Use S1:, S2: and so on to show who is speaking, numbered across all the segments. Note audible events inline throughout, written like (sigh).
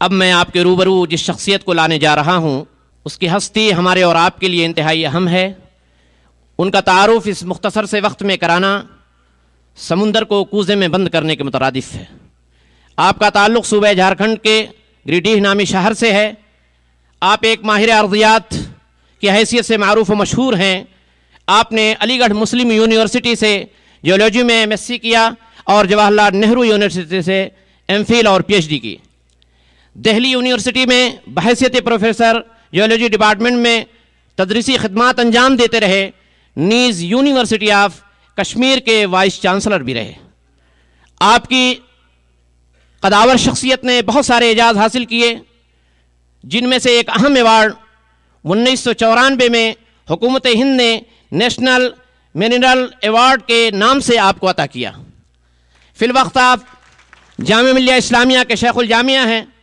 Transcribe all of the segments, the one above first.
S1: अब मैं आपके रूबरू जिस शख्सियत को लाने जा रहा हूँ, उसकी हस्ती हमारे और आपके लिए इंतहाई अहम है। उनका तारुफ इस मुख्तसर से वक्त में कराना समुंदर को कूजे में बंद करने के मुतरदफ है। आपका ताल्लुक़ सूबह झारखंड के गिरिडीह नामी शहर से है। आप एक माहिर अर्जियात की हैसियत से मरूफ व मशहूर हैं। आपने अलीगढ़ मुस्लिम यूनिवर्सिटी से जियोलॉजी में एम एस सी किया और जवाहरलाल नेहरू यूनिवर्सिटी से एम फिल और पी एच डी की। दिल्ली यूनिवर्सिटी में बहसीत प्रोफेसर जियोलॉजी डिपार्टमेंट में तदरीसी खदमात अंजाम देते रहे, नीज़ यूनिवर्सिटी ऑफ़ कश्मीर के वाइस चांसलर भी रहे। आपकी कदावर शख्सियत ने बहुत सारे एजाज़ हासिल किए, जिनमें से एक अहम अवार्ड उन्नीस सौ चौरानवे में हुकूमत हिंद ने नेशनल मिनरल एवार्ड के नाम से आपको अता किया। फिल वक्त आप जाम मिलिया इस्लामिया के शेखुल जामिया हैं।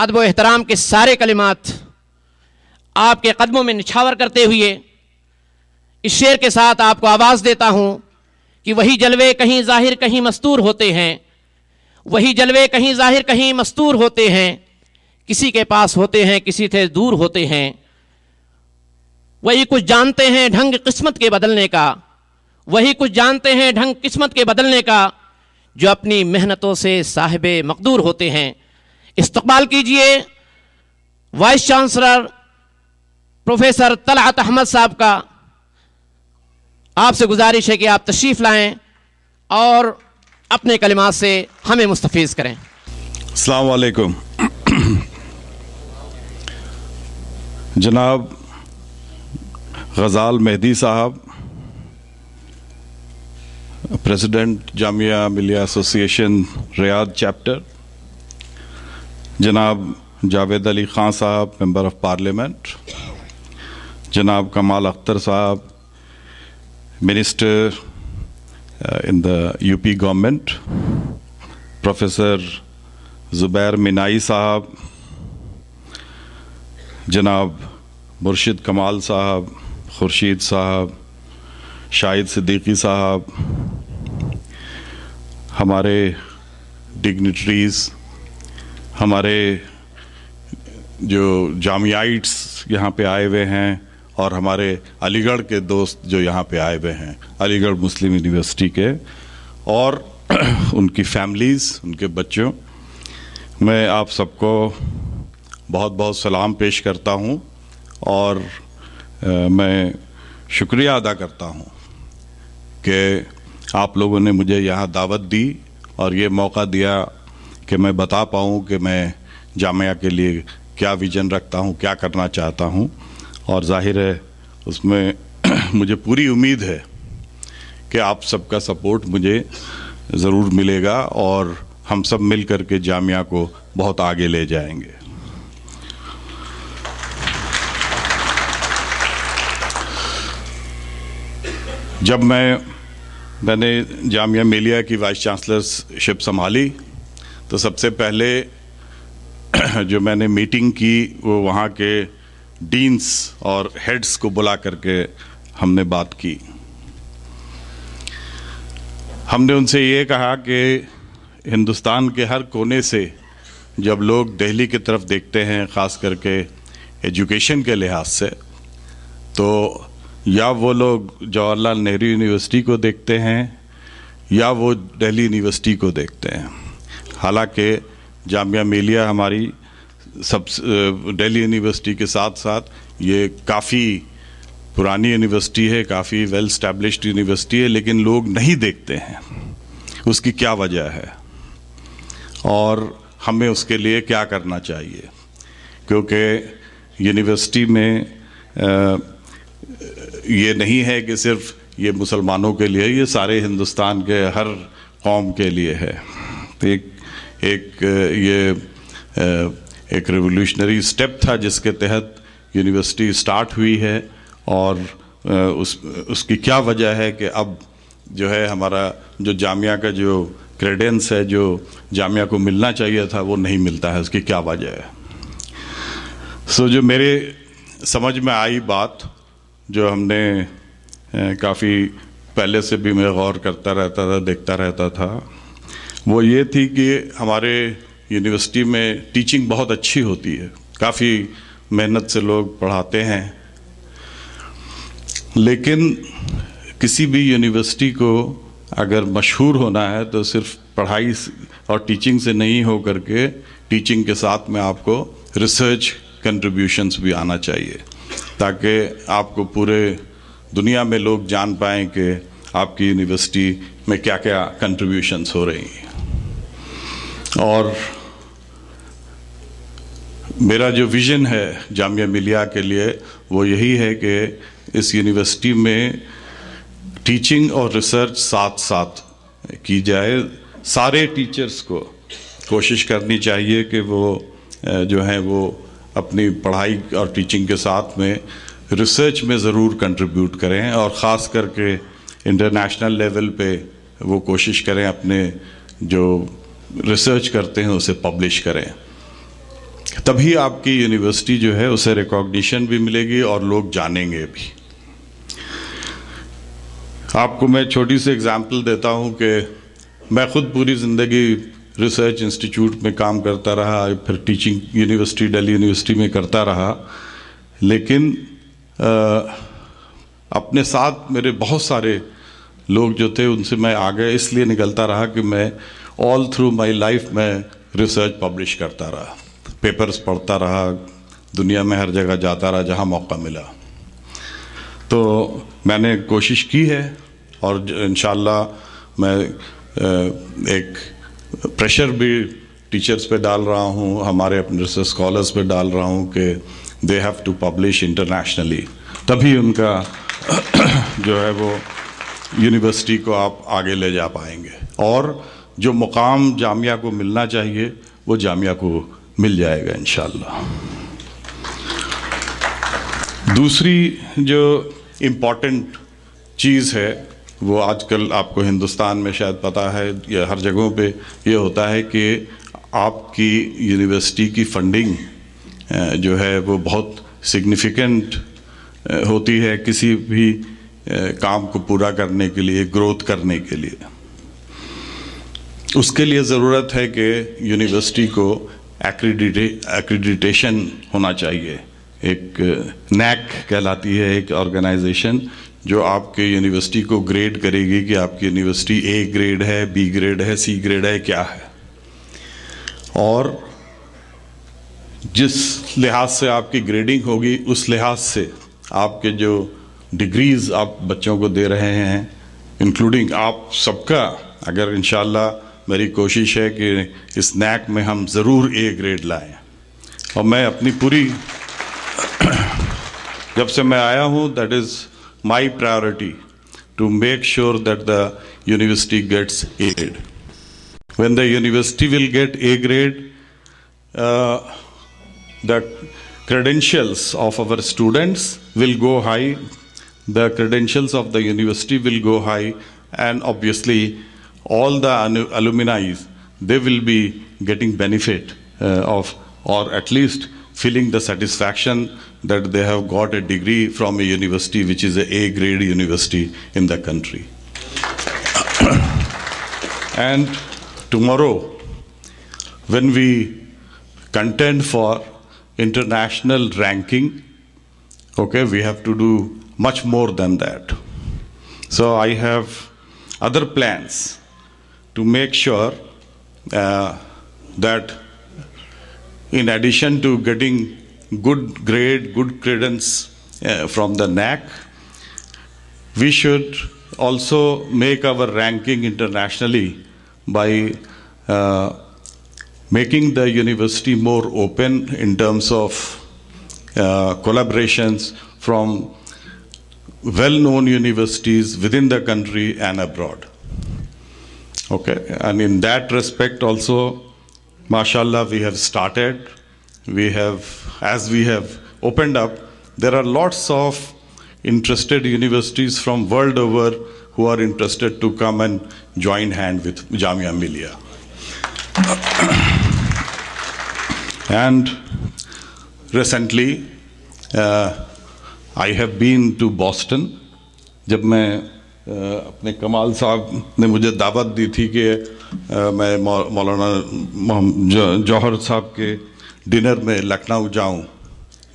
S1: अदब एहतराम के सारे कलिमात आपके कदमों में निछावर करते हुए इस शेर के साथ आपको आवाज़ देता हूँ कि वही जलवे कहीं ज़ाहिर कहीं मस्तूर होते हैं, वही जलवे कहीं ज़ाहिर कहीं मस्तूर होते हैं, किसी के पास होते हैं, किसी से दूर होते हैं। वही कुछ जानते हैं ढंग किस्मत के बदलने का, वही कुछ जानते हैं ढंग किस्मत के बदलने का, जो अपनी मेहनतों से साहिब मकदूर होते हैं। इस्तकबाल कीजिए। Vice chancellor professor Talhat Ahmad साहब का आपसे गुजारिश है कि आप तशरीफ़ लाएँ और अपने कलिमात से हमें मुस्तफ़ करें।
S2: अलैक्म जनाब गज़ाल मेहदी साहब, president Jamia Millia association Riyadh chapter जनाब जावेद अली ख़ान साहब, मेंबर ऑफ़ पार्लियामेंट। जनाब कमाल अख्तर साहब, minister in the UP government professor Zubair Minai साहब। जनाब मुर्शिद कमाल साहब, खुर्शीद साहब, शाहिद सिद्दीकी साहब। हमारे डिग्निटरीज़ हमारे जो जामियाइट्स यहाँ पे आए हुए हैं और हमारे अलीगढ़ के दोस्त जो यहाँ पे आए हुए हैं अलीगढ़ मुस्लिम यूनिवर्सिटी के और (clears throat) उनकी फैमिलीज़ उनके बच्चों मैं आप सबको बहुत बहुत सलाम पेश करता हूँ और आ, मैं शुक्रिया अदा करता हूँ कि आप लोगों ने मुझे यहाँ दावत दी और ये मौका दिया कि मैं बता पाऊँ कि मैं जामिया के लिए क्या विज़न रखता हूँ, क्या करना चाहता हूँ। और ज़ाहिर है, उसमें (clears throat) मुझे पूरी उम्मीद है कि आप सबका सपोर्ट मुझे ज़रूर मिलेगा और हम सब मिल कर के जामिया को बहुत आगे ले जाएँगे। जब मैं, मैंने जामिया मिलिया की वाइस चांसलरशिप संभाली तो सबसे पहले (clears throat) जो मैंने मीटिंग की, वो वहाँ के डीन्स और हेड्स को बुला करके हमने बात की। हमने उनसे ये कहा कि हिंदुस्तान के हर कोने से जब लोग दिल्ली की तरफ़ देखते हैं, ख़ास करके एजुकेशन के लिहाज से तो या वो लोग जवाहरलाल नेहरू यूनिवर्सिटी को देखते हैं, या वो दिल्ली यूनिवर्सिटी को देखते हैं। हालाँकि जामिया मिलिया हमारी सब दिल्ली यूनिवर्सिटी के साथ साथ ये काफ़ी पुरानी यूनिवर्सिटी है काफ़ी वेल स्टैब्लिश्ड यूनिवर्सिटी है लेकिन लोग नहीं देखते हैं। उसकी क्या वजह है? और हमें उसके लिए क्या करना चाहिए? क्योंकि यूनिवर्सिटी में आ, ये नहीं है कि सिर्फ़ ये मुसलमानों के लिए ये सारे हिंदुस्तान के हर कौम के लिए है। तो एक एक ये एक रेवोल्यूशनरी स्टेप था जिसके तहत यूनिवर्सिटी स्टार्ट हुई है और उस उसकी क्या वजह है कि अब जो है हमारा जो जामिया का जो क्रेडेंस है जो जामिया को मिलना चाहिए था वो नहीं मिलता है। उसकी क्या वजह है? सो so, जो मेरे समझ में आई बात जो हमने काफ़ी पहले से भी मैं गौर करता रहता था देखता रहता था वो ये थी कि हमारे यूनिवर्सिटी में टीचिंग बहुत अच्छी होती है। काफ़ी मेहनत से लोग पढ़ाते हैं। लेकिन किसी भी यूनिवर्सिटी को अगर मशहूर होना है तो सिर्फ़ पढ़ाई और टीचिंग से नहीं हो करके टीचिंग के साथ में आपको रिसर्च कंट्रीब्यूशंस भी आना चाहिए। ताकि आपको पूरे दुनिया में लोग जान पाएँ कि आपकी यूनिवर्सिटी में क्या क्या कंट्रीब्यूशंस हो रही हैं। और मेरा जो विज़न है जामिया मिलिया के लिए, वो यही है कि इस यूनिवर्सिटी में टीचिंग और रिसर्च साथ साथ की जाए। सारे टीचर्स को कोशिश करनी चाहिए कि वो जो है वो अपनी पढ़ाई और टीचिंग के साथ में रिसर्च में ज़रूर कंट्रीब्यूट करें और ख़ास करके इंटरनेशनल लेवल पे वो कोशिश करें अपने जो रिसर्च करते हैं उसे पब्लिश करें। तभी आपकी यूनिवर्सिटी जो है उसे रिकॉग्निशन भी मिलेगी और लोग जानेंगे भी। आपको मैं छोटी सी एग्जांपल देता हूँ कि मैं खुद पूरी ज़िंदगी रिसर्च इंस्टीट्यूट में काम करता रहा फिर टीचिंग यूनिवर्सिटी दिल्ली यूनिवर्सिटी में करता रहा। लेकिन आ, अपने साथ मेरे बहुत सारे लोग जो थे उनसे मैं आगे इसलिए निकलता रहा कि मैं ऑल थ्रू माय लाइफ में रिसर्च पब्लिश करता रहा। पेपर्स पढ़ता रहा। दुनिया में हर जगह जाता रहा, जहाँ मौका मिला। तो मैंने कोशिश की है, और इन मैं एक प्रेशर भी टीचर्स पे डाल रहा हूँ, हमारे अपने स्कॉलर्स पे डाल रहा हूँ कि they have to publish internationally तभी उनका (clears throat) जो है वो यूनिवर्सिटी को आप आगे ले जा पाएँगे। और जो मुकाम जामिया को मिलना चाहिए, वो जामिया को मिल जाएगा इन दूसरी जो इंपॉर्टेंट चीज़ है, वो आजकल आपको हिंदुस्तान में शायद पता है, या हर जगहों पे ये होता है कि आपकी यूनिवर्सिटी की फंडिंग जो है वो बहुत सिग्निफिकेंट होती है किसी भी काम को पूरा करने के लिए ग्रोथ करने के लिए। उसके लिए ज़रूरत है कि यूनिवर्सिटी को एक्रीडिटे एक्रीडिटेशन होना चाहिए। एक नैक कहलाती है, एक ऑर्गेनाइजेशन जो आपके यूनिवर्सिटी को ग्रेड करेगी कि आपकी यूनिवर्सिटी ए ग्रेड है बी ग्रेड है सी ग्रेड है, क्या है। और जिस लिहाज से आपकी ग्रेडिंग होगी, उस लिहाज से आपके जो डिग्रीज आप बच्चों को दे रहे हैं इंक्लूडिंग आप सबका, अगर इन मेरी कोशिश है कि इस नैक में हम ज़रूर ए ग्रेड लाएँ। और मैं अपनी पूरी, जब से मैं आया हूँ that is my priority to make sure that the university gets A grade when the university will get A grade the credentials of our students will go high the credentials of the university will go high and obviously all the alumni, they will be getting benefit uh, of, or at least feeling the satisfaction that they have got a degree from a university which is a A grade university in the country. (coughs) and tomorrow, when we contend for international ranking, okay, we have to do much more than that. So I have other plans to make sure uh, that in addition to getting good grade, good credence uh, from the NAC, we should also make our ranking internationally by uh, making the university more open in terms of uh, collaborations from well-known universities within the country and abroad. Okay, and in that respect also, mashallah, we have started. We have, as we have opened up, there are lots of interested universities from world over who are interested to come and join hand with Jamia Millia. and (coughs) recently, uh, I have been to Boston. जब मैं अपने कमाल साहब ने मुझे दावत दी थी कि मैं मौलाना जौहर साहब के डिनर में लखनऊ जाऊँ।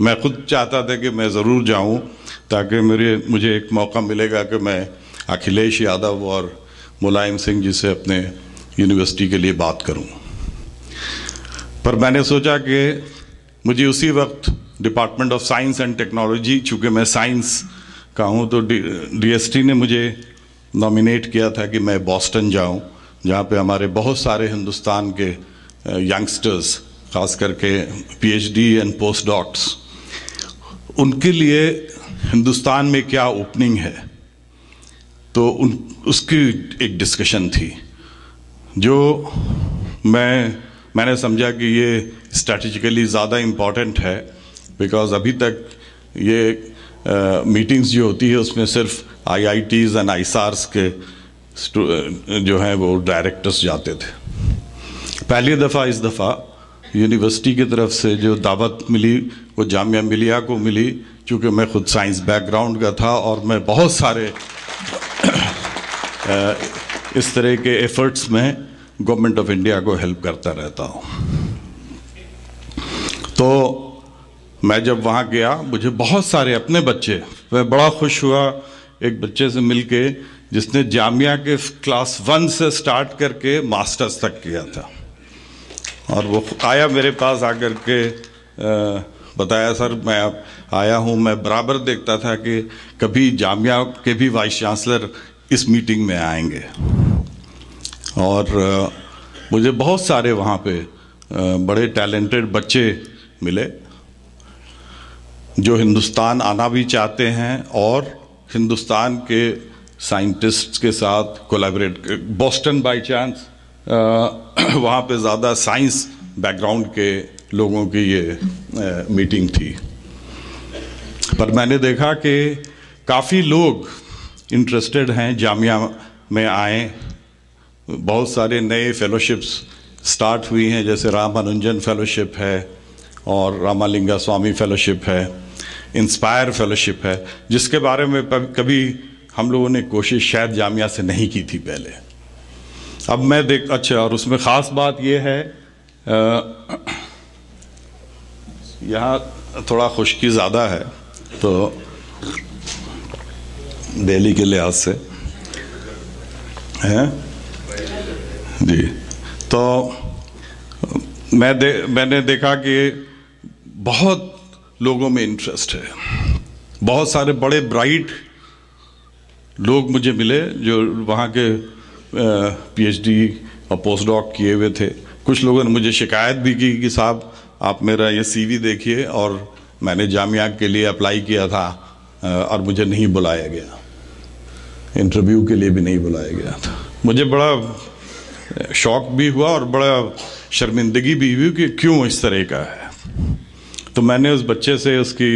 S2: मैं खुद चाहता था कि मैं ज़रूर जाऊँ, ताकि मेरे, मुझे एक मौका मिलेगा कि मैं अखिलेश यादव और मुलायम सिंह जी से अपने यूनिवर्सिटी के लिए बात करूँ। पर मैंने सोचा कि मुझे उसी वक्त department of science and technology, चूँकि मैं साइंस का हूँ तो डी ने मुझे नॉमिनेट किया था कि मैं बॉस्टन जाऊँ, जहाँ पे हमारे बहुत सारे हिंदुस्तान के यंगस्टर्स खास करके पीएचडी एंड पोस्ट डॉक्स उनके लिए हिंदुस्तान में क्या ओपनिंग है? तो उन, उसकी एक डिस्कशन थी, जो मैं, मैंने समझा कि ये स्ट्रेटजिकली ज़्यादा इंपॉर्टेंट है बिकॉज़ अभी तक ये मीटिंग्स जो होती है, उसमें सिर्फ़ आईआईटीज़ एंड आईसार्स के जो हैं, वो डायरेक्टर्स जाते थे। पहली दफ़ा, इस दफ़ा यूनिवर्सिटी की तरफ़ से जो दावत मिली, वो जामिया मिलिया को मिली, क्योंकि मैं खुद साइंस बैकग्राउंड का था और मैं बहुत सारे इस तरह के एफर्ट्स में गवर्नमेंट ऑफ़ इंडिया को हेल्प करता रहता हूँ। तो मैं जब वहाँ गया, मुझे बहुत सारे अपने बच्चे, मैं बड़ा खुश हुआ एक बच्चे से मिलके, जिसने जामिया के क्लास वन से स्टार्ट करके मास्टर्स तक किया था। और वो आया मेरे पास आकर के बताया, सर, मैं आया हूँ, मैं बराबर देखता था कि कभी जामिया के भी वाइस चांसलर इस मीटिंग में आएँगे। और मुझे बहुत सारे वहाँ पे बड़े टैलेंटेड बच्चे मिले। जो हिंदुस्तान आना भी चाहते हैं और हिंदुस्तान के साइंटिस्ट के साथ कोलैबोरेट बोस्टन बाय चांस वहाँ पे ज़्यादा साइंस बैकग्राउंड के लोगों की ये मीटिंग थी। पर मैंने देखा कि काफ़ी लोग इंटरेस्टेड हैं, जामिया में आए। बहुत सारे नए फेलोशिप्स स्टार्ट हुई हैं, जैसे रामानुंजन फेलोशिप है और रामालिंगा स्वामी फेलोशिप है। इंस्पायर फेलोशिप है, जिसके बारे में कभी हम लोगों ने कोशिश शायद जामिया से नहीं की थी पहले। अब मैं देख अच्छा और उसमें ख़ास बात यह है यहाँ थोड़ा खुश्की ज़्यादा है तो दिल्ली के लिहाज से, हैं? जी तो मैं दे, मैंने देखा कि बहुत लोगों में इंटरेस्ट है। बहुत सारे बड़े ब्राइट लोग मुझे मिले जो वहाँ के पीएचडी और पोस्ट डॉक किए हुए थे। कुछ लोगों ने मुझे शिकायत भी की कि साहब, आप मेरा ये सीवी देखिए और मैंने जामिया के लिए अप्लाई किया था और मुझे नहीं बुलाया गया। इंटरव्यू के लिए भी नहीं बुलाया गया था। मुझे बड़ा शौक भी हुआ और बड़ा शर्मिंदगी भी हुई कि क्यों इस तरह का है। तो मैंने उस बच्चे से उसकी,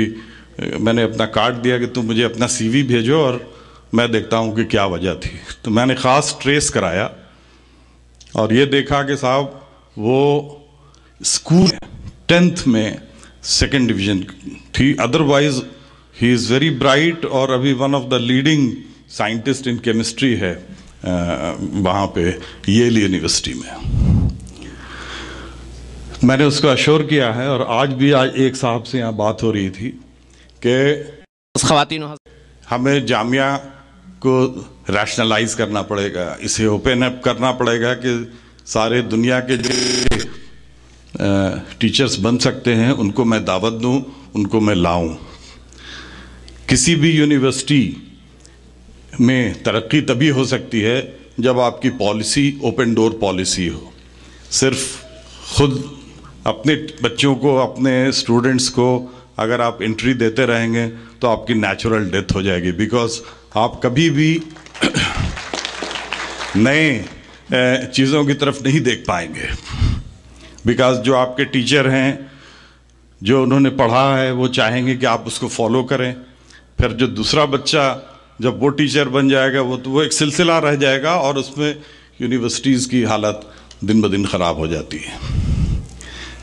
S2: मैंने अपना कार्ड दिया कि तुम मुझे अपना सीवी भेजो और मैं देखता हूँ कि क्या वजह थी। तो मैंने ख़ास ट्रेस कराया और ये देखा कि साहब वो स्कूल टेंथ में सेकेंड डिवीज़न थी। Otherwise he is very bright और अभी one of the leading scientist in chemistry है वहाँ पे येल यूनिवर्सिटी में। मैंने उसको अश्योर किया है और आज भी आज एक साहब से यहाँ बात हो रही थी कि
S1: खातिन
S2: हमें जामिया को रैशनलाइज करना पड़ेगा इसे ओपन अप करना पड़ेगा कि सारे दुनिया के जो टीचर्स बन सकते हैं उनको मैं दावत दूँ उनको मैं लाऊं। किसी भी यूनिवर्सिटी में तरक्की तभी हो सकती है जब आपकी पॉलिसी ओपन डोर पॉलिसी हो। सिर्फ़ खुद अपने बच्चों को, अपने स्टूडेंट्स को अगर आप एंट्री देते रहेंगे तो आपकी नेचुरल डेथ हो जाएगी। बिकॉज़ आप कभी भी (coughs) नए चीज़ों की तरफ़ नहीं देख पाएँगे। बिकॉज़ जो आपके टीचर हैं, जो उन्होंने पढ़ा है, वो चाहेंगे कि आप उसको फॉलो करें। फिर जो दूसरा बच्चा, जब वो टीचर बन जाएगा, वो तो वो एक सिलसिला रह जाएगा और उसमें यूनिवर्सिटीज़ की हालत दिन ब दिन ख़राब हो जाती है।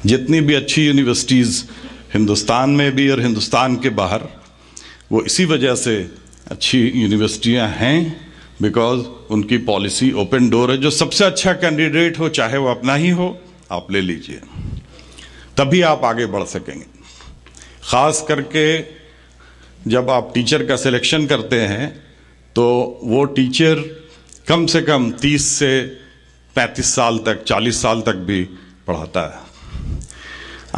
S2: जितनी भी अच्छी यूनिवर्सिटीज़ हिंदुस्तान में भी और हिंदुस्तान के बाहर, वो इसी वजह से अच्छी यूनिवर्सिटियाँ हैं बिकॉज़ उनकी पॉलिसी ओपन डोर है, जो सबसे अच्छा कैंडिडेट हो, चाहे वो अपना ही हो, आप ले लीजिए। तभी आप आगे बढ़ सकेंगे। खास करके जब आप टीचर का सिलेक्शन करते हैं तो वो टीचर कम से कम 30 से 35 साल तक 40 साल तक भी पढ़ाता है।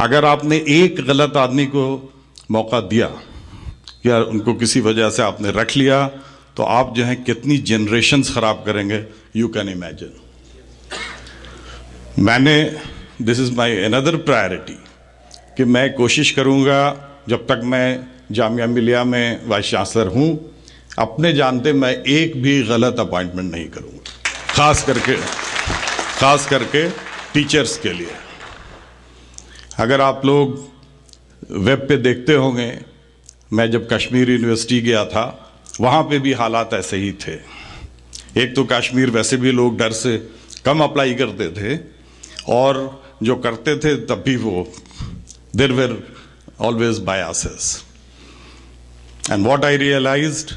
S2: अगर आपने एक गलत आदमी को मौका दिया या उनको किसी वजह से आपने रख लिया तो आप जो है कितनी जनरेशन्स खराब करेंगे यू कैन इमेजिन मैंने this is my another priority कि मैं कोशिश करूँगा, जब तक मैं जामिया मिलिया में वाइस चांसलर हूँ, अपने जानते मैं एक भी गलत अपॉइंटमेंट नहीं करूँगा। खास करके खास करके टीचर्स के लिए। अगर आप लोग वेब पे देखते होंगे, मैं जब कश्मीर यूनिवर्सिटी गया था, वहाँ पे भी हालात ऐसे ही थे एक तो कश्मीर वैसे भी लोग डर से कम अप्लाई करते थे, और जो करते थे, तब भी वो there were always biases and what I realized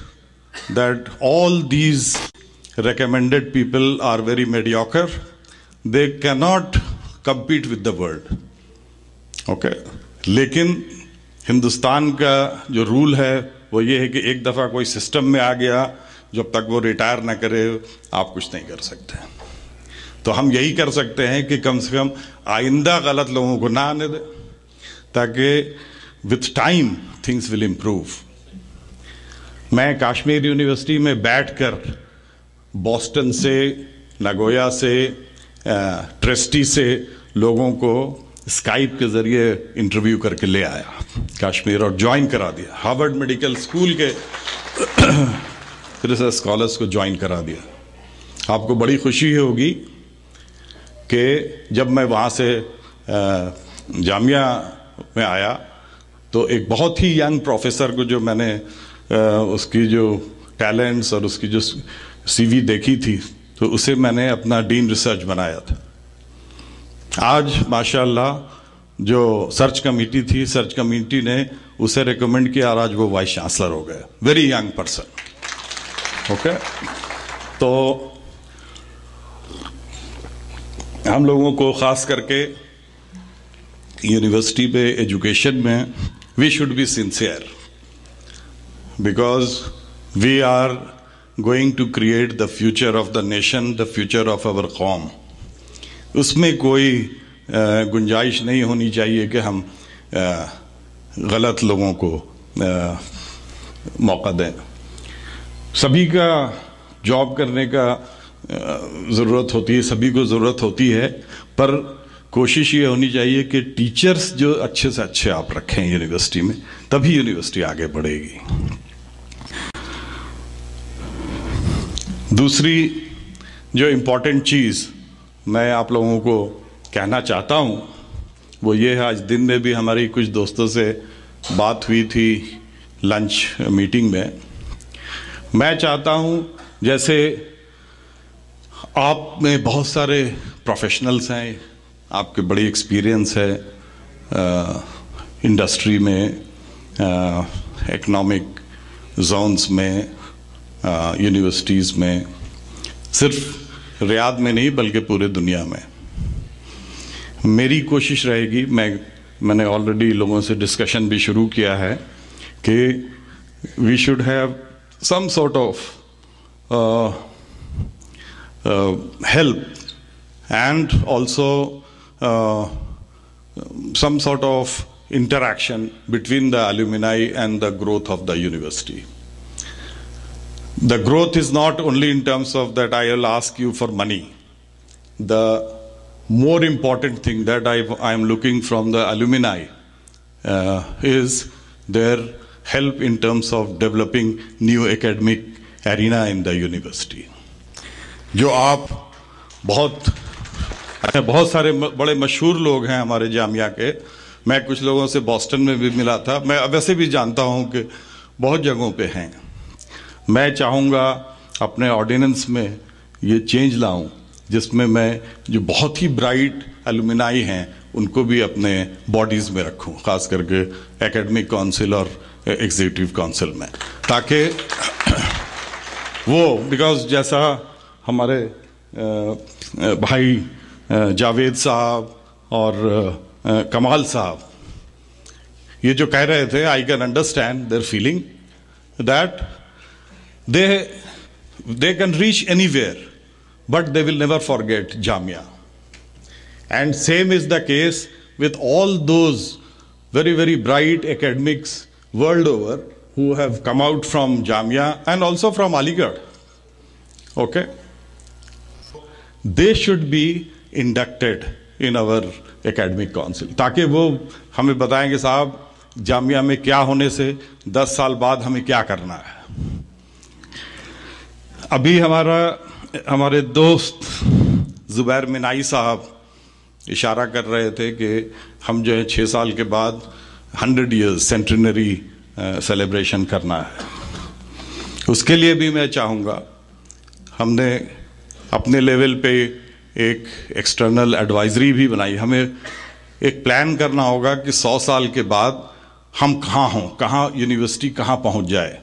S2: that all these recommended people are very mediocre. They cannot compete with the world. Okay? लेकिन हिंदुस्तान का जो रूल है, वो ये है कि एक दफ़ा कोई सिस्टम में आ गया, जब तक वो रिटायर ना करे, आप कुछ नहीं कर सकते तो हम यही कर सकते हैं कि कम से कम आइंदा गलत लोगों को ना आने दें, ताकि with time things will improve मैं कश्मीर यूनिवर्सिटी में बैठकर बॉस्टन से नगोया से ट्रस्टी से लोगों को स्काइप के ज़रिए इंटरव्यू करके ले आया, कश्मीर और ज्वाइन करा दिया। हार्वर्ड मेडिकल स्कूल के (clears throat) रिसर्च स्कॉलर्स को ज्वाइन करा दिया। आपको बड़ी खुशी होगी कि जब मैं वहाँ से जामिया में आया तो एक बहुत ही यंग प्रोफेसर को जो मैंने उसकी जो टैलेंट्स और उसकी जो सीवी देखी थी तो उसे मैंने अपना डीन रिसर्च बनाया था। आज, माशाल्लाह, जो सर्च कमेटी थी, सर्च कमेटी ने उसे रिकमेंड किया आज वो वाइस चांसलर हो गए। वेरी यंग पर्सन ओके तो हम लोगों को खास करके यूनिवर्सिटी पे एजुकेशन में we should be sincere because we are going to create the future of the nation the future of our कौम उसमें कोई गुंजाइश नहीं होनी चाहिए कि हम गलत लोगों को मौका दें। सभी का जॉब करने का ज़रूरत होती है, सभी को ज़रूरत होती है, पर कोशिश ये होनी चाहिए कि टीचर्स जो अच्छे से अच्छे आप रखें यूनिवर्सिटी में, तभी यूनिवर्सिटी आगे बढ़ेगी। दूसरी जो इम्पोर्टेंट चीज़ मैं आप लोगों को कहना चाहता हूँ, वो ये है, आज दिन में भी हमारी कुछ दोस्तों से बात हुई थी लंच मीटिंग में। मैं चाहता हूँ, जैसे आप में बहुत सारे प्रोफेशनल्स हैं, आपके बड़ी एक्सपीरियंस है इंडस्ट्री में इकोनॉमिक जोन्स में यूनिवर्सिटीज़ में, सिर्फ़ रियाद में नहीं, बल्कि पूरे दुनिया में मेरी कोशिश रहेगी, मैं, मैंने ऑलरेडी लोगों से डिस्कशन भी शुरू किया है कि we should have some sort of help and also some sort of interaction between the alumni and the growth of the university. The growth is not only in terms of that I will ask you for money. The more important thing that I, I am looking from the alumni uh, is their help in terms of developing new academic arena in the university. जो आप बहुत बहुत सारे बड़े मशहूर लोग हैं हमारे जामिया के मैं कुछ लोगों से बॉस्टन में भी मिला था मैं वैसे भी जानता हूँ कि बहुत जगहों पे हैं मैं चाहूँगा अपने ऑर्डिनेंस में ये चेंज लाऊं, जिसमें मैं जो बहुत ही ब्राइट एलुमिनाई हैं, उनको भी अपने बॉडीज़ में रखूँ, खास करके एकेडमिक काउंसिल और एग्जीक्यूटिव काउंसिल में। ताकि (clears throat) वो बिकॉज़ जैसा हमारे भाई जावेद साहब और कमाल साहब, ये जो कह रहे थे I can understand their feeling that they can reach anywhere but they will never forget Jamia and same is the case with all those very, very bright academics world over who have come out from Jamia and also from Aligarh. Okay? They should be inducted in our academic council ताकि वो हमें बताएँ कि साहब जामिया में क्या होने से 10 साल बाद हमें क्या करना है अभी हमारा, हमारे दोस्त जुबैर मिनाई साहब इशारा कर रहे थे कि हम जो है छः साल के बाद हंड्रेड ईयर्स सेंटेनरी सेलिब्रेशन करना है। उसके लिए भी मैं चाहूँगा, हमने अपने लेवल पे एक एक्सटर्नल एडवाइजरी भी बनाई। हमें एक प्लान करना होगा कि सौ साल के बाद हम कहाँ हों, कहाँ यूनिवर्सिटी कहाँ पहुँच जाए।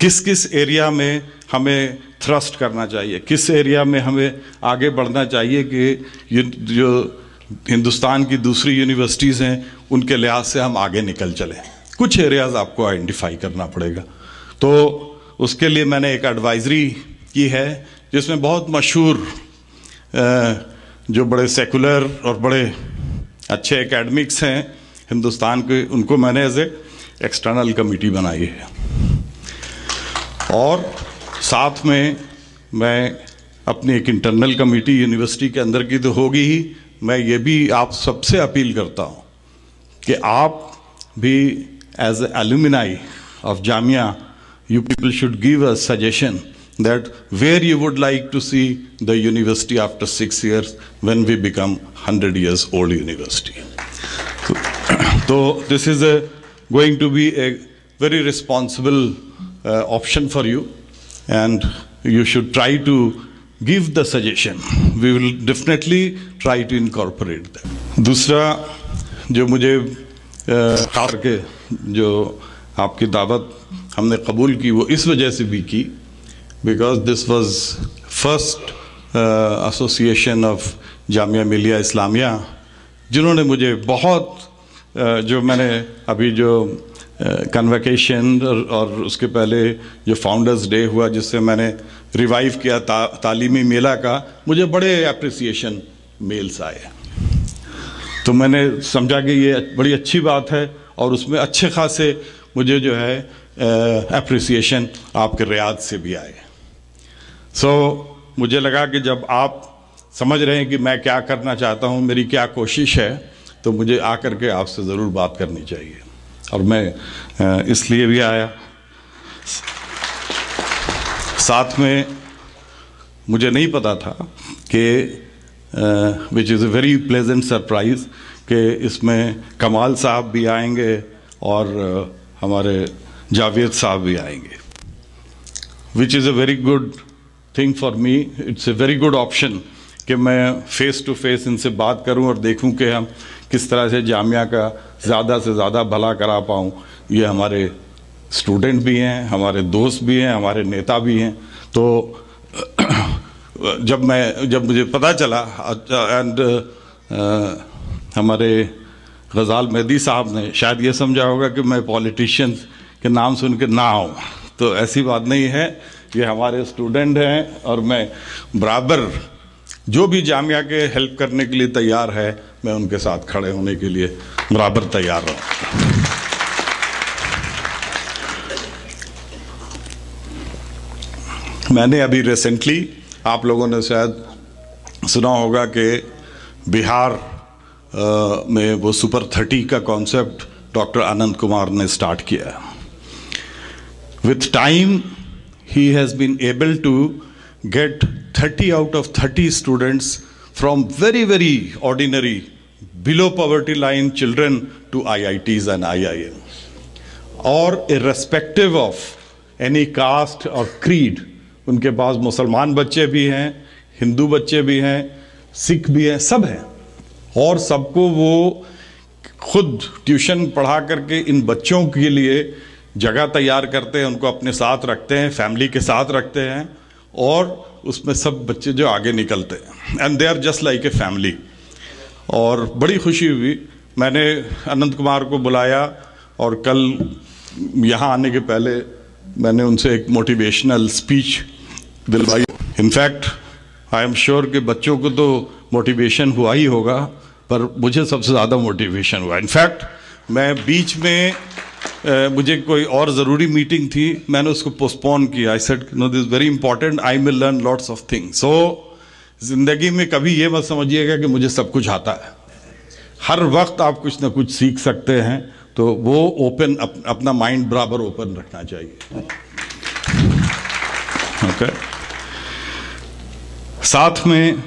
S2: किस किस एरिया में हमें थ्रस्ट करना चाहिए। किस एरिया में हमें आगे बढ़ना चाहिए कि जो हिंदुस्तान की दूसरी यूनिवर्सिटीज़ हैं, उनके लिहाज से हम आगे निकल चले। कुछ एरियाज़ आपको आइडेंटिफाई करना पड़ेगा। तो उसके लिए मैंने एक एडवाइजरी की है, जिसमें बहुत मशहूर जो बड़े सेकुलर और बड़े अच्छे एकेडमिक्स हैं हिंदुस्तान के, उनको मैंने एज ए एक्सटर्नल कमेटी बनाई है। और साथ में मैं अपनी एक इंटरनल कमेटी यूनिवर्सिटी के अंदर की तो होगी ही, मैं ये भी आप सबसे अपील करता हूँ कि आप भी as alumni of Jamia you people should give a suggestion that where you would like to see the university after six years when we become hundred years old university तो this is a going to be a very responsible option for you and you should try to give the suggestion. We will definitely try to incorporate that. दूसरा जो मुझे खास के जो आपकी दावत हमने कबूल की वो इस वजह से भी की because this was first association of Jamia Millia Islamia जिन्होंने मुझे बहुत uh, जो मैंने अभी जो कन्वेकेशन और, और उसके पहले जो फाउंडर्स डे हुआ जिससे मैंने रिवाइव किया ता, तालीमी मेला का मुझे बड़े अप्रिसिएशन मेल्स आए। तो मैंने समझा कि ये बड़ी अच्छी बात है और उसमें अच्छे खासे मुझे जो है अप्रिसिएशन आपके रियाद से भी आए। सो so, मुझे लगा कि जब आप समझ रहे हैं कि मैं क्या करना चाहता हूँ मेरी क्या कोशिश है तो मुझे आकर के आपसे ज़रूर बात करनी चाहिए। और मैं इसलिए भी आया। साथ में मुझे नहीं पता था कि which is a very pleasant surprise कि इसमें कमाल साहब भी आएँगे और हमारे जावेद साहब भी आएँगे। Which is a very good thing for me it's a very good option कि मैं फेस टू फेस इनसे बात करूँ और देखूँ कि हम किस तरह से जामिया का ज़्यादा से ज़्यादा भला करा पाऊँ, ये हमारे स्टूडेंट भी हैं, हमारे दोस्त भी हैं, हमारे नेता भी हैं। तो जब मैं, जब मुझे पता चला एंड हमारे गज़ाल मेहदी साहब ने, शायद ये समझा होगा कि मैं पॉलिटिशियंस के नाम सुन के ना आऊँ। तो ऐसी बात नहीं है, ये हमारे स्टूडेंट हैं और मैं बराबर, जो भी जामिया के हेल्प करने के लिए तैयार है मैं उनके साथ खड़े होने के लिए बराबर तैयार रहा। मैंने अभी रिसेंटली आप लोगों ने शायद सुना होगा कि बिहार में वो सुपर थर्टी का कॉन्सेप्ट डॉक्टर आनंद कुमार ने स्टार्ट किया with time he has been able to get 30 out of 30 students from very, very ordinary, below poverty line children to IITs and IIM. Or irrespective of any caste or creed, उनके पास मुसलमान बच्चे भी हैं हिंदू बच्चे भी हैं सिख भी हैं सब हैं और सबको वो खुद ट्यूशन पढ़ा करके इन बच्चों के लिए जगह तैयार करते हैं उनको अपने साथ रखते हैं फैमिली के साथ रखते हैं और उसमें सब बच्चे जो आगे निकलते हैं। And they are just like a family और बड़ी खुशी हुई। मैंने अनंत कुमार को बुलाया और कल यहाँ आने के पहले मैंने उनसे एक मोटिवेशनल स्पीच दिलवाई। In fact I am sure कि बच्चों को तो मोटिवेशन हुआ ही होगा, पर मुझे सबसे ज़्यादा मोटिवेशन हुआ। इनफैक्ट मैं बीच में मुझे कोई और ज़रूरी मीटिंग थी मैंने उसको पोस्टपोन किया। I said no this very important I will learn lots of things so ज़िंदगी में कभी ये मत समझिएगा कि मुझे सब कुछ आता है। हर वक्त आप कुछ ना कुछ सीख सकते हैं तो वो ओपन अप, अपना माइंड बराबर ओपन रखना चाहिए। Okay okay. साथ में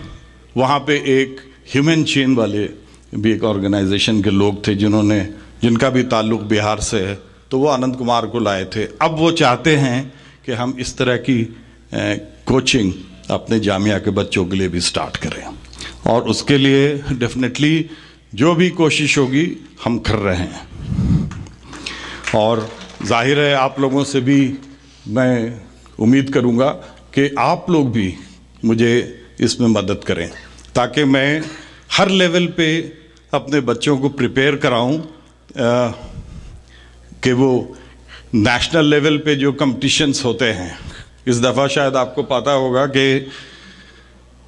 S2: वहाँ पे एक ह्यूमन चेन वाले भी एक ऑर्गेनाइजेशन के लोग थे जिन्होंने जिनका भी ताल्लुक बिहार से है तो वो आनंद कुमार को लाए थे। अब वो चाहते हैं कि हम इस तरह की कोचिंग अपने जामिया के बच्चों के लिए भी स्टार्ट करें और उसके लिए डेफिनेटली जो भी कोशिश होगी, हम कर रहे हैं। और ज़ाहिर है आप लोगों से भी मैं उम्मीद करूँगा कि आप लोग भी मुझे इसमें मदद करें, ताकि मैं हर लेवल पे अपने बच्चों को प्रिपेयर कराऊं कि वो नेशनल लेवल पे जो कंपटीशंस होते हैं, इस दफ़ा शायद आपको पता होगा कि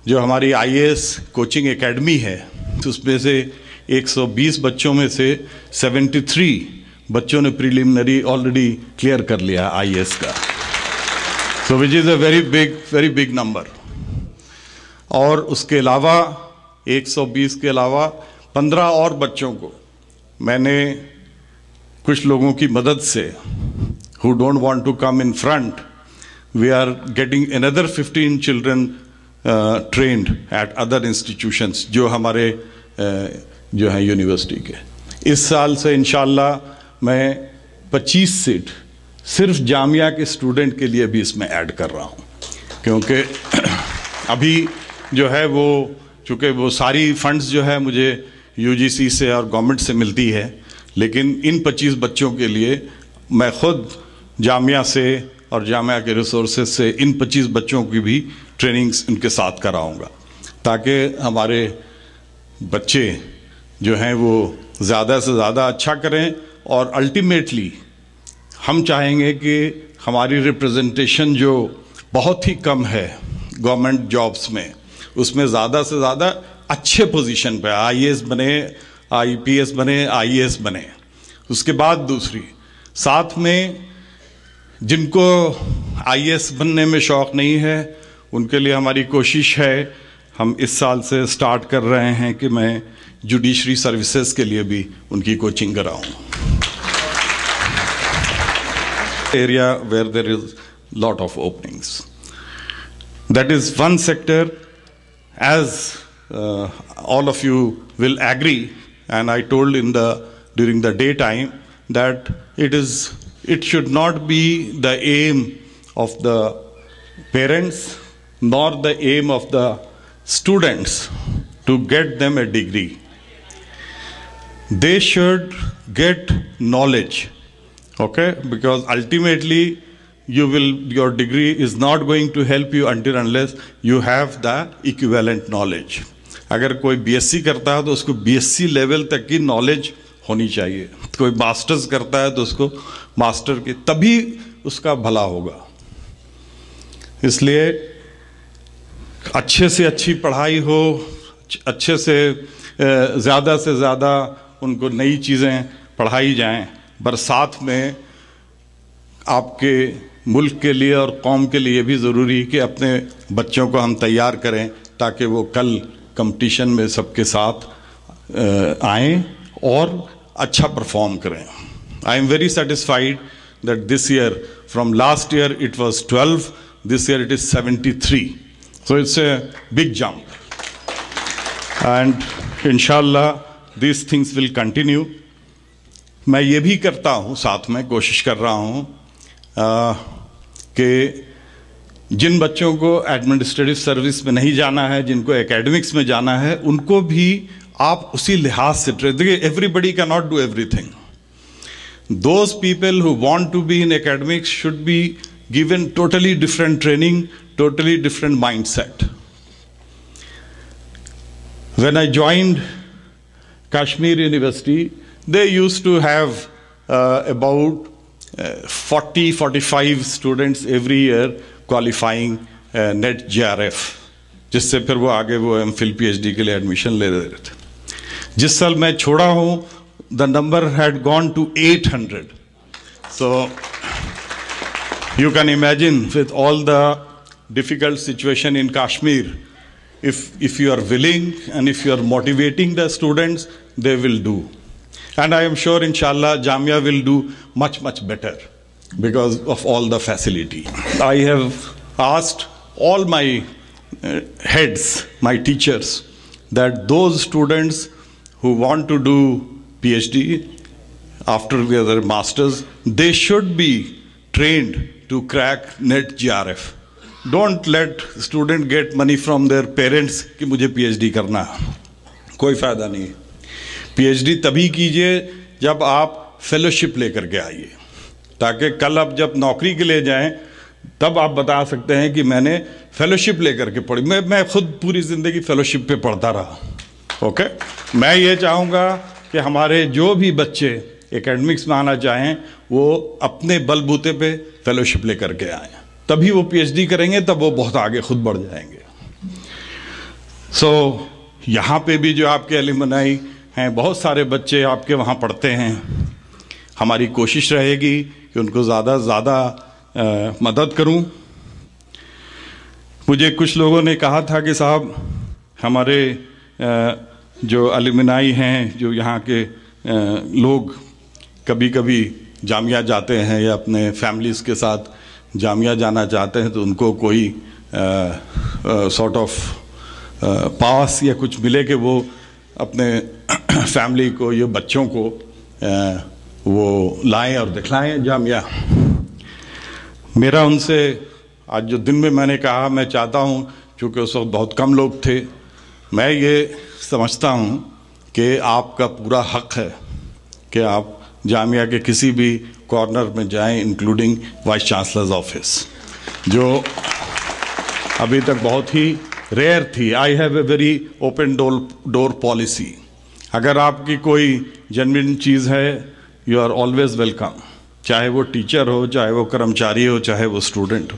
S2: जो हमारी आईएएस कोचिंग एकेडमी है तो उसमें से 120 बच्चों में से 73 बच्चों ने प्रीलिमिनरी ऑलरेडी क्लियर कर लिया आईएएस का। So which is a very big very big number और उसके अलावा 120 के अलावा 15 और बच्चों को मैंने कुछ लोगों की मदद से who don't want to come in front we are getting another 15 children trained at other institutions जो हमारे uh, जो हैं यूनिवर्सिटी के। इस साल से इनशाला मैं 25 सीट सिर्फ़ जामिया के स्टूडेंट के लिए भी इसमें ऐड कर रहा हूँ। क्योंकि (clears throat) अभी जो है वो चूँकि वो सारी फंड्स जो है मुझे यूजीसी से और गवर्नमेंट से मिलती है, लेकिन इन 25 बच्चों के लिए मैं खुद जामिया से और जामिया के रिसोर्सेज से इन 25 बच्चों की भी ट्रेनिंग्स इनके साथ कराऊँगा, ताकि हमारे बच्चे जो हैं वो ज़्यादा से ज़्यादा अच्छा करें और अल्टीमेटली हम चाहेंगे कि हमारी रिप्रेजेंटेशन जो बहुत ही कम है गवर्नमेंट जॉब्स में, उसमें ज़्यादा से ज़्यादा अच्छे पोजीशन पे आईएएस बने आईपीएस बने आईएएस बने। उसके बाद दूसरी, साथ में जिनको आईएएस बनने में शौक नहीं है, उनके लिए हमारी कोशिश है, हम इस साल से स्टार्ट कर रहे हैं कि मैं जुडिशरी सर्विसेज़ के लिए भी उनकी coaching कराऊं। Area where there is lot of openings that is one sector as uh, all of you will agree, and I told in the during the daytime that it is it should not be the aim of the parents nor the aim of the students to get them a degree. They should get knowledge, okay? Because ultimately you will your degree is not going to help you until unless you have the equivalent knowledge अगर कोई BSc करता है तो उसको BSc level तक की knowledge होनी चाहिए। कोई मास्टर्स करता है तो उसको मास्टर की, तभी उसका भला होगा। इसलिए अच्छे से अच्छी पढ़ाई हो, अच्छे से ज़्यादा से ज़्यादा उनको नई चीज़ें पढ़ाई जाएँ बरसात में आपके मुल्क के लिए और कौम के लिए भी ज़रूरी है कि अपने बच्चों को हम तैयार करें ताकि वो कल कंपटीशन में सबके साथ आए और अच्छा परफॉर्म करें। I am very satisfied that this year from last year it was twelve this year it is seventy three so it's a big jump and इनशाला दिस थिंग्स विल कंटिन्यू मैं ये भी करता हूँ, साथ में कोशिश कर रहा हूँ कि जिन बच्चों को एडमिनिस्ट्रेटिव सर्विस में नहीं जाना है, जिनको एकेडमिक्स में जाना है, उनको भी आप उसी लिहाज से ट्रेन देखिए everybody can not do everything those people who want to be in academics should be given totally different training totally different mind set when I joined Kashmir university they use to have about forty forty five students every year qualifying NET J जिससे फिर वो आगे वो M Phil P के लिए admission ले रहे थे। जिस साल मैं छोड़ा हूँ the number had gone to eight hundred so you can imagine with all the difficult situation in Kashmir if if you are willing and if you are motivating the students they will do and I am sure in Shah Jamia will do much much better because of all the facility. I have asked all my uh, heads, my teachers, that those students who want to do PhD after their masters, they should be trained to crack net GRF. Don't let student get money from their parents कि मुझे PhD करना है। कोई फायदा नहीं PhD तभी कीजिए जब आप फेलोशिप लेकर के आइए ताकि कल आप जब नौकरी के लिए जाएँ तब आप बता सकते हैं कि मैंने फेलोशिप लेकर के पढ़ी। मैं मैं खुद पूरी ज़िंदगी फेलोशिप पे पढ़ता रहा। ओके? मैं ये चाहूँगा कि हमारे जो भी बच्चे एकेडमिक्स में आना चाहें वो अपने बलबूते पे फेलोशिप लेकर के आए। तभी वो पीएचडी करेंगे तब वो बहुत आगे खुद बढ़ जाएँगे। सो so, यहाँ पे भी जो आपके एलिमनाई हैं बहुत सारे बच्चे आपके वहाँ पढ़ते हैं। हमारी कोशिश रहेगी कि उनको ज़्यादा से ज़्यादा मदद करूँ। मुझे कुछ लोगों ने कहा था कि साहब हमारे जो अलुमिनाई हैं जो यहाँ के लोग कभी कभी जामिया जाते हैं या अपने फैमिलीज़ के साथ जामिया जाना चाहते हैं तो उनको कोई सॉर्ट ऑफ़ पास या कुछ मिले कि वो अपने (clears throat) फैमिली को या बच्चों को आ, वो लाएँ और दिखलाएँ जामिया मेरा उनसे आज जो दिन में मैंने कहा, मैं चाहता हूँ क्योंकि उस वक्त बहुत कम लोग थे, मैं ये समझता हूँ कि आपका पूरा हक है कि आप जामिया के किसी भी कॉर्नर में जाएँ इंक्लूडिंग वाइस चांसलर्स ऑफ़िस जो अभी तक बहुत ही रेयर थी। I have a very open door door policy अगर आपकी कोई जेनविन चीज़ है यू आर ऑलवेज वेलकम चाहे वो टीचर हो, चाहे वो कर्मचारी हो, चाहे वो स्टूडेंट हो।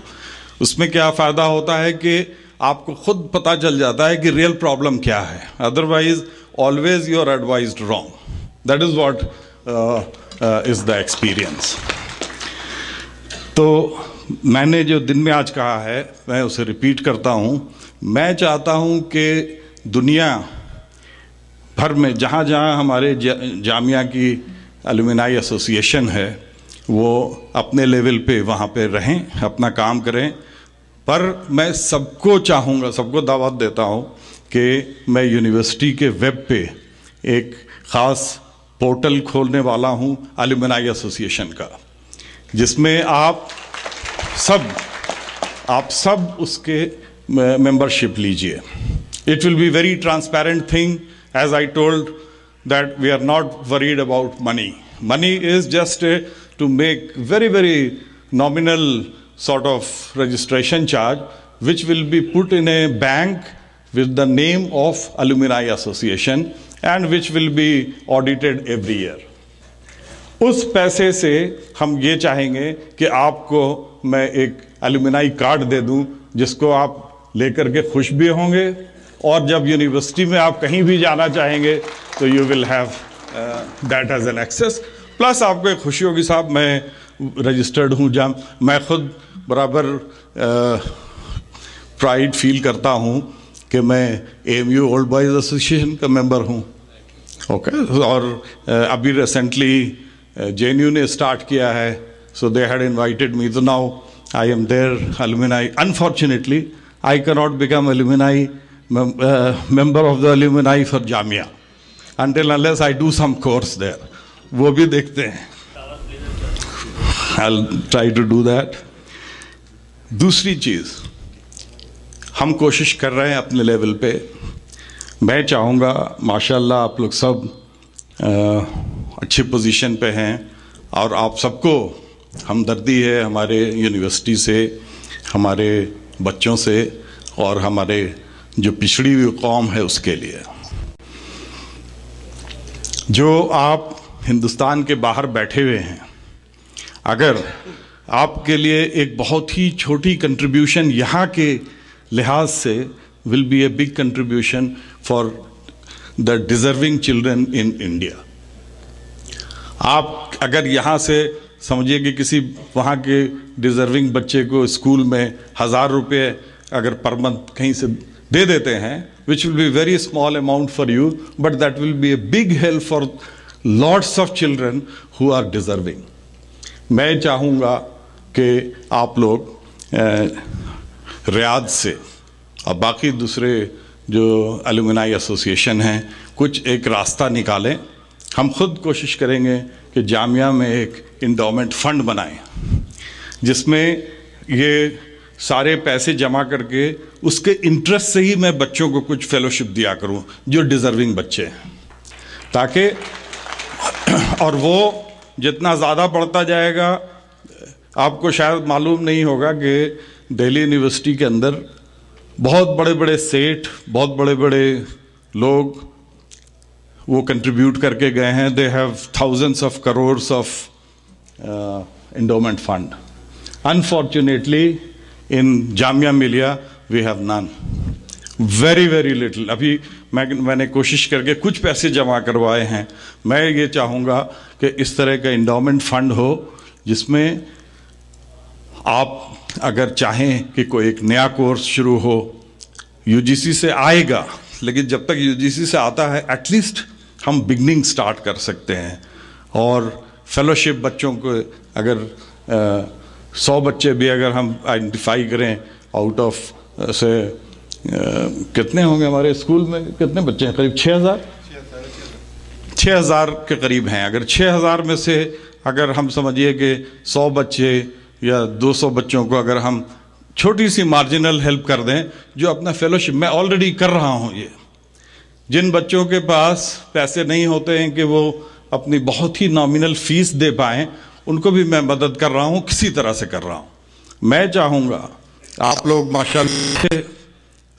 S2: उसमें क्या फ़ायदा होता है कि आपको खुद पता चल जाता है कि रियल प्रॉब्लम क्या है। Otherwise always you are advise wrong that is what is the experience तो मैंने जो दिन में आज कहा है, मैं उसे रिपीट करता हूँ। मैं चाहता हूँ कि दुनिया भर में जहाँ जहाँ हमारे जामिया की अलुमिनाई एसोसिएशन है, वो अपने लेवल पे वहाँ पे रहें, अपना काम करें। पर मैं सबको चाहूँगा, सबको दावत देता हूँ कि मैं यूनिवर्सिटी के वेब पे एक ख़ास पोर्टल खोलने वाला हूँ अलुमिनाई एसोसिएशन का, जिसमें आप सब आप सब उसके मेंबरशिप लीजिए। It will be very transparent thing as I told that we are not worried about money. Money is just a, to make very, very nominal sort of registration charge, which will be put in a bank with the name of Alumni Association and which will be audited every year. उस पैसे से हम ये चाहेंगे कि आपको मैं एक एलुमिनाई कार्ड दे दूँ जिसको आप लेकर के खुश भी होंगे और जब यूनिवर्सिटी में आप कहीं भी जाना चाहेंगे तो you will have that as an access plus आपको एक खुशी होगी साहब मैं रजिस्टर्ड हूँ जहाँ मैं खुद बराबर प्राइड uh, फील करता हूँ कि मैं M U old boys association का मेंबर हूँ। Okay okay? और uh, अभी रिसेंटली जे यू ने स्टार्ट किया है so they had invited me तो now I am their alumni unfortunately I cannot become alumni member of the alumni for Jamia. Until unless I do some course there. वो भी देखते हैं I'll try to do that. दूसरी चीज़ हम कोशिश कर रहे हैं अपने लेवल पे मैं चाहूँगा माशाल्लाह आप लोग सब आ, अच्छी पोजीशन पे हैं और आप सबको हमदर्दी है हमारे यूनिवर्सिटी से हमारे बच्चों से और हमारे जो पिछड़ी हुई कौम है उसके लिए जो आप हिंदुस्तान के बाहर बैठे हुए हैं, अगर आपके लिए एक बहुत ही छोटी कंट्रीब्यूशन यहाँ के लिहाज से will be a big contribution for the deserving children in India आप अगर यहाँ से समझिए कि किसी वहाँ के डिजर्विंग बच्चे को स्कूल में हज़ार रुपये अगर पर मंथ कहीं से दे देते हैं which will be very small amount for you but that will be a big help for lots of children who are deserving मैं चाहूँगा कि आप लोग रियाद से, और बाकी दूसरे जो एलुमिनाई एसोसिएशन हैं, कुछ एक रास्ता निकालें। हम खुद कोशिश करेंगे कि जामिया में एक इंडोमेंट फंड बनाएँ, जिसमें ये सारे पैसे जमा करके उसके इंटरेस्ट से ही मैं बच्चों को कुछ फेलोशिप दिया करूँ, जो डिज़र्विंग बच्चे हैं। ताकि (clears throat) और वो जितना ज़्यादा बढ़ता जाएगा, आपको शायद मालूम नहीं होगा कि दिल्ली यूनिवर्सिटी के अंदर बहुत बड़े बड़े सेठ, बहुत बड़े बड़े लोग वो कंट्रीब्यूट करके गए हैं। They have thousands of crores of endowment fund unfortunately in Jamia Millia we have none very very little अभी मैं, मैंने कोशिश करके कुछ पैसे जमा करवाए हैं। मैं ये चाहूँगा कि इस तरह का इंडोमेंट फंड हो, जिसमें आप अगर चाहें कि कोई एक नया कोर्स शुरू हो यूजीसी से आएगा। लेकिन जब तक यूजीसी से आता है एटलीस्ट हम बिगनिंग स्टार्ट कर सकते हैं। और फेलोशिप बच्चों को अगर सौ बच्चे भी अगर हम आइडेंटिफाई करें आउट ऑफ़ से कितने होंगे हमारे स्कूल में? कितने बच्चे हैं? करीब छः हज़ार? छः हज़ार के करीब हैं। अगर छः हज़ार में से अगर हम समझिए कि सौ बच्चे या दो सौ बच्चों को अगर हम छोटी सी मार्जिनल हेल्प कर दें, जो अपना फेलोशिप मैं ऑलरेडी कर रहा हूँ ये, जिन बच्चों के पास पैसे नहीं होते हैं कि वो अपनी बहुत ही नॉमिनल फ़ीस दे पाएँ उनको भी मैं मदद कर रहा हूँ, किसी तरह से कर रहा हूँ। मैं चाहूँगा, आप लोग माशा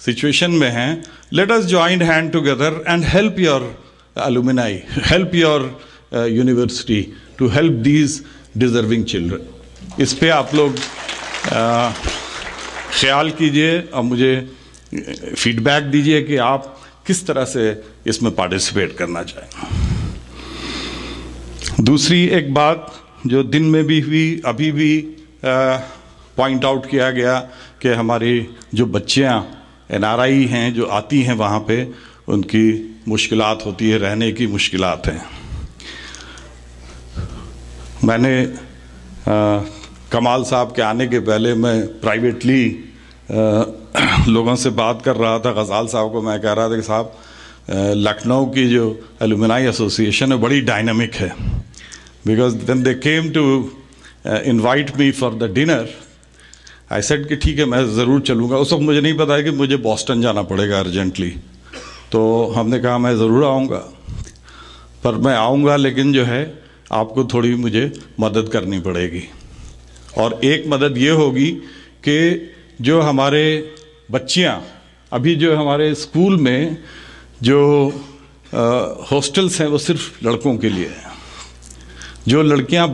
S2: सिचुएशन में हैं let us join hand together and help your alumni help your university to help these deserving children इस पे आप लोग ख्याल कीजिए और मुझे फीडबैक दीजिए कि आप किस तरह से इसमें पार्टिसिपेट करना चाहें। दूसरी एक बात जो दिन में भी हुई अभी भी पॉइंट आउट किया गया कि हमारी जो बच्चियाँ एन हैं जो आती हैं वहाँ पे उनकी मुश्किलात होती है रहने की मुश्किलात हैं। मैंने आ, कमाल साहब के आने के पहले मैं प्राइवेटली लोगों से बात कर रहा था गजाल साहब को मैं कह रहा था कि साहब लखनऊ की जो एलुमिनाई एसोसिएशन है बड़ी डायनामिक है। Because then they came to invite me for the dinner I said कि ठीक है, मैं ज़रूर चलूँगा। उस वक्त मुझे नहीं पता है कि मुझे बॉस्टन जाना पड़ेगा अर्जेंटली तो हमने कहा, मैं ज़रूर आऊँगा। पर मैं आऊँगा, लेकिन जो है, आपको थोड़ी मुझे मदद करनी पड़ेगी। और एक मदद ये होगी कि जो हमारे बच्चियाँ, अभी जो हमारे स्कूल में जो हॉस्टल्स हैं, वो सिर्फ़ लड़कों के लिए हैं। जो लड़कियाँ